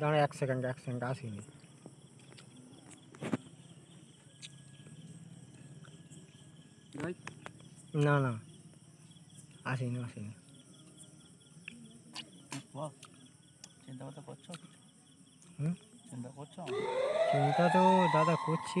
দাঁড়া এক সেকেন্ড এক সেকেন্ড আসিনি ভাই না না আসিনি আসিনি বাহ চিন্তা করতে করছো কিছু হুম? চিন্তা করছো চিন্তা তো দাদা করছি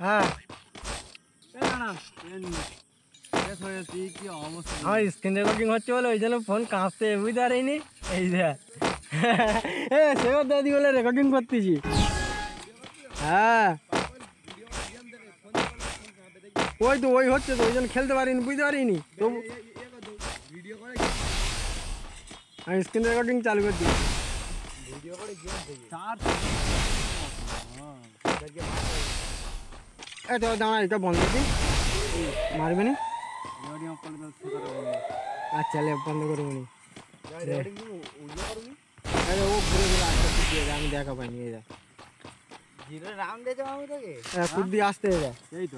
হ্যাঁ স্ক্রিন হচ্ছে বলে ওই জন্য ফোন কাঁপতে বুঝতে পারিনি এই যে এ সেবার দাদি বলে রেকর্ডিং করতেছি হ্যাঁ ওই তো ওই হচ্ছে তো ওই জন্য খেলতে পারিনি বুঝতে পারিনি তবু আমি স্ক্রিন রেকর্ডিং চালু করে দিই চার এই তো দাঁড়া এটা বন্ধ করে দিই মারবে না আচ্ছা লে বন্ধ করে বলি আরে ও ঘুরে ঘুরে আসতে দিয়ে আমি দেখা পাইনি এই দেখ জিরো রাউন্ড দিয়েছে মামু তোকে কুদ দিয়ে আসতে এই দেখ এই তো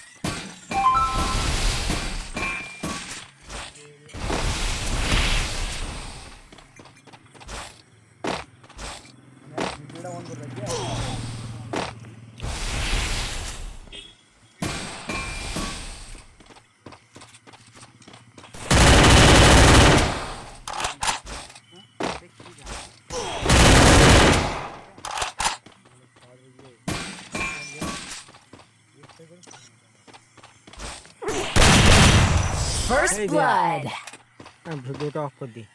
फर्स्ट ब्लड हम भगोटा आपको दी